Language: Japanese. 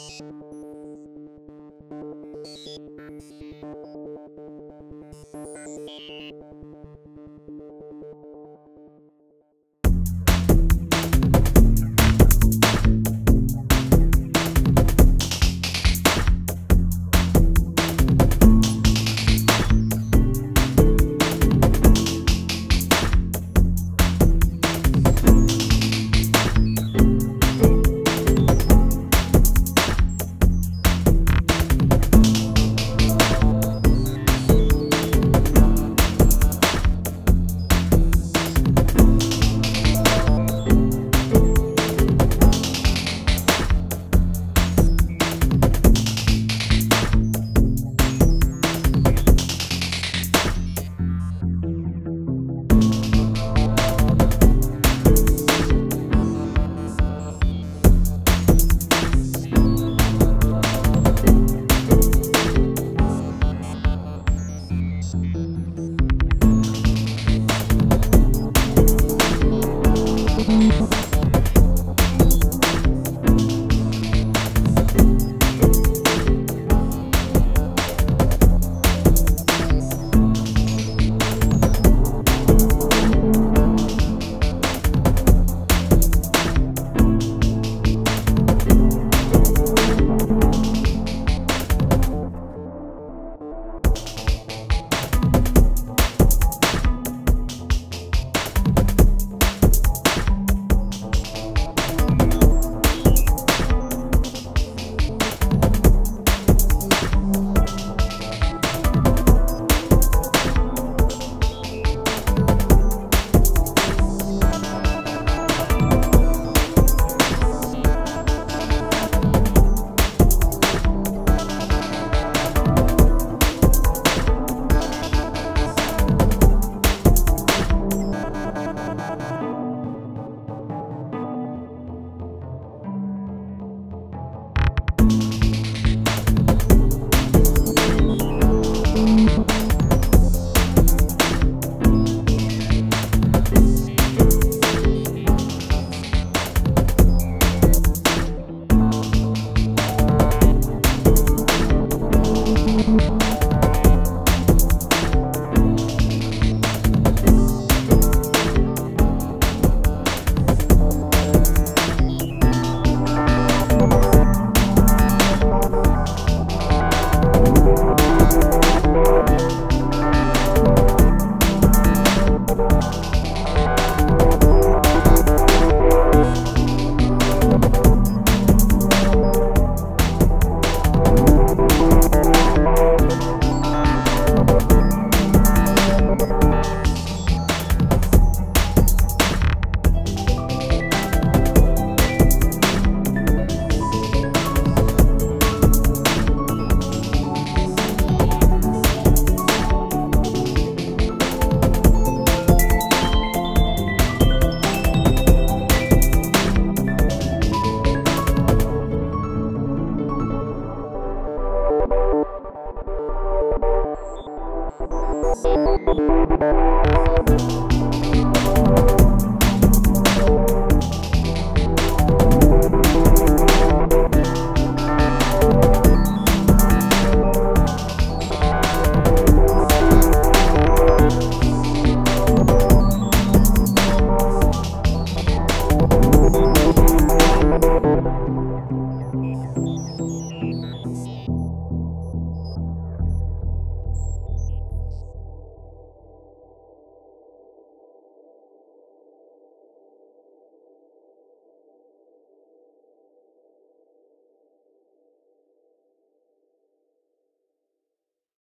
しま。